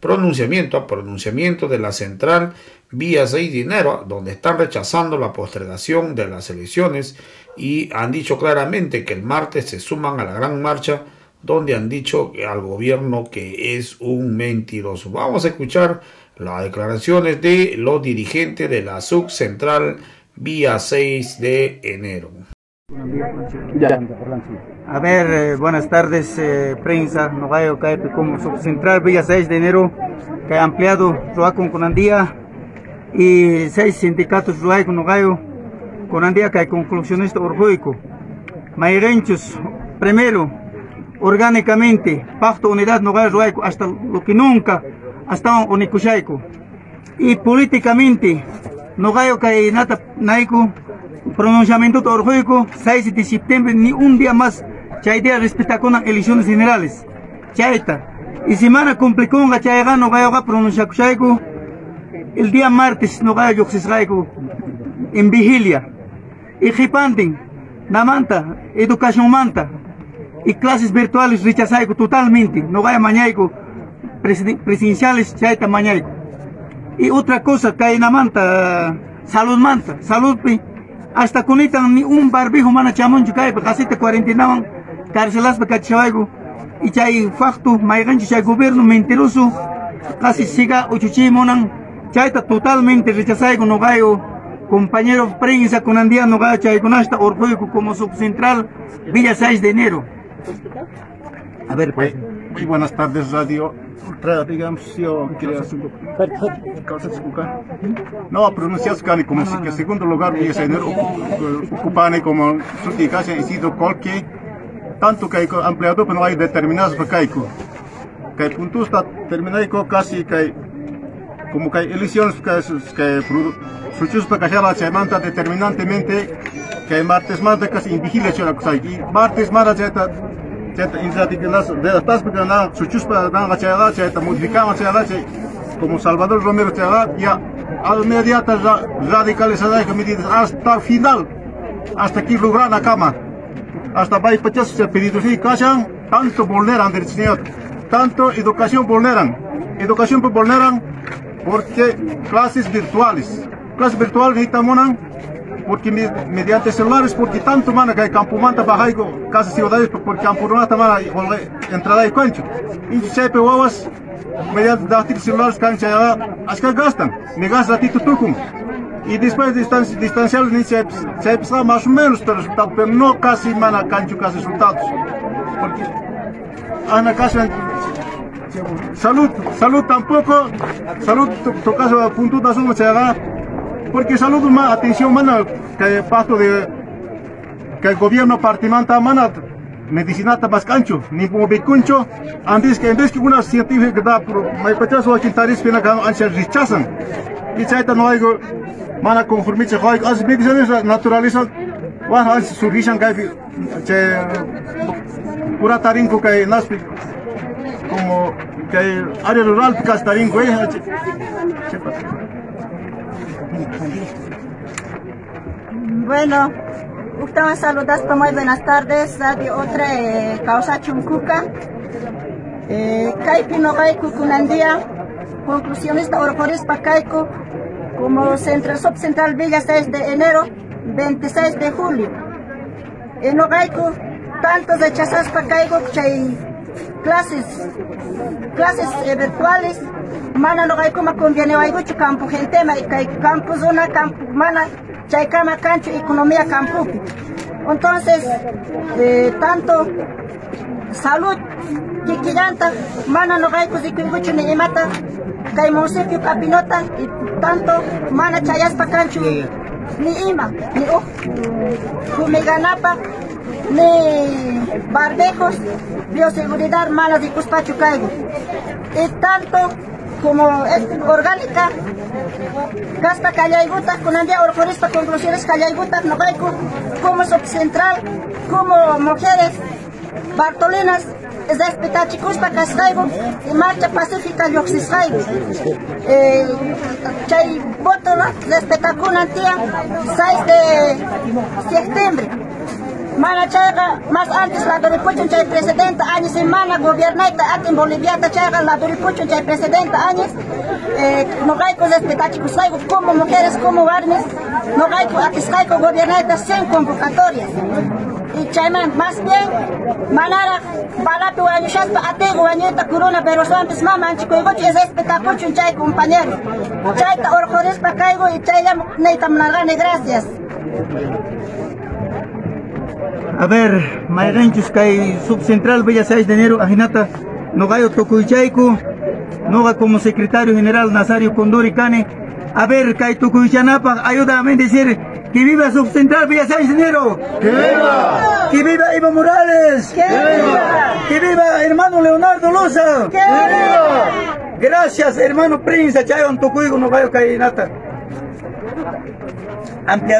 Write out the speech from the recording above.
pronunciamiento a pronunciamiento de la central vía 6 de enero, donde están rechazando la postergación de las elecciones y han dicho claramente que el martes se suman a la gran marcha donde han dicho al gobierno que es un mentiroso. Vamos a escuchar las declaraciones de los dirigentes de la subcentral vía 6 de enero. A ver, eh, buenas tardes, eh, prensa, Nogayo Caipe, como subcentral vía 6 de enero, que ha ampliado con Conandía y seis sindicatos Ruay con Nogayo, Conandía que hay conclusionista primero, orgánicamente, pacto unidad Nogayo hasta lo que nunca hasta Onicushaico. Y políticamente, Nogayo que nata naico, pronunciamiento orgullo, 6 de septiembre, ni un día más, chaidea respeta con las elecciones generales. Chaita. Y semana complicó un chaiga Nogayo que pronuncia el día martes Nogayo Yoxisraico, en vigilia. Y Jipantin, Namanta, educación manta, y clases virtuales rechazaico totalmente, no vaya mañaico, presidenciales chaita mañaico. Y otra cosa que hay manta, salud manta, salud hasta con ni un barbijo mana casi te cuarentena cárcelas para chavaico, y chay facto, maigan chay gobierno mentiroso, casi siga uchuchi monan, chaita totalmente rechazaico no gayo, compañero prensa y con hasta orgullo como subcentral Villa 6 de enero. A ver, pues. Buenas tardes, Radio Ultra, digamos, yo quería No, pronuncias cani como si que segundo lugar Villa 6 de enero ocupane como su y sido cualquier tanto que empleado pero no hay determinados caico. Que punto está terminado casi que como que elecciones que suchus para que la semana determinantemente que martes manda casi invigile chora cosa y martes mara de las tas para nada suchus para nada chela jeta modificamos chela como Salvador Romero chela ya inmediata radicalizada medidas hasta final hasta que lograr la cama. Hasta vai pachas se casan tanto vulneran derechos tanto educación vulneran educación vulneran porque clases virtuales clases virtuales necesitamos porque mediante celulares porque tanto mana que campo manta bahaigo casa ciudades porque campo nata mana entrada e cancho e chepe wawas mediante datir celulares cancha que gastam me gasta tito tucum. E depois distanciar nem chepe chepe só mais ou menos para resultado pero não casi mana cancho casi resultados. Porque ana casa Salud, salud tampoco, salud, tu caso punto da suma será, porque salud más atención mana que pasto de que el gobierno partimanta mana medicina más cancho, ni como becuncho, antes que en vez que una científica que da por mai pachas o chintaris pena que antes rechazan. Y chaita no hay mana conformite hoy as medicinas naturalizan Wah, as surgishan kai che pura tarinko kai naspi como que área rural Castarín, güey. Bueno, usted saludas, muy buenas tardes, de otra eh, causa chuncuca. Eh, Caipi no Gaiku Kunandía, conclusiones de Orjoris Pacaico, como centro subcentral Villa 6 de enero, 26 de julio. En Nogaico, tantos rechazas Pacaico, chay clases clases virtuales. Mana no hay como conviene hay mucho campo gente hay campo zona campo mana chay kama cancho economía campo. Entonces eh, tanto salud que quillanta mana no hay cosa que mucho ni mata kay municipio capinota y tanto mana chayas pa cancho ni ima ni oh fumiganapa ni barbejos, bioseguridad, malas y cuspacho caigo. Y tanto como es orgánica, gasta callaiguta, con andía orforista conclusiones callaiguta, no caigo, como subcentral, como mujeres, bartolinas, es de chicuspa cascaigo y marcha pacífica yoxiscaigo. Eh, chay. Respetacuna tía, 6 de septiembre. Mana chayga más antes la doripuchun chay presidente años semana gobierneta atin boliviata chayga la doripuchun chay presidente años eh, no gaico respetachicusaigo como mujeres como varones no gaico atiscaico gobierneta sin convocatorias. Y chayman más bien manara balapi wañushaspa atego wañuta corona pero antes mama anchikoygochi es respetapuchun chay compañero. Chayta orjorespa caigo y chayllam neytamnalgane gracias A ver, Mayrenchus Kai Subcentral Villa 6 de enero, Ajinata, Nogayo Tokuychaiku, Noga como secretario general Nazario Condori Cane. A ver, Kai Tukuychanapa, ayúdame a decir que viva Subcentral Villa 6 de enero. ¡Que viva! Que viva Ivo Morales. ¡Que viva! Que viva hermano Leonardo Loza. ¡Que viva! Gracias, hermano Prince, Chayon Tukuy, Nogayo Kai Nata. Ampliado.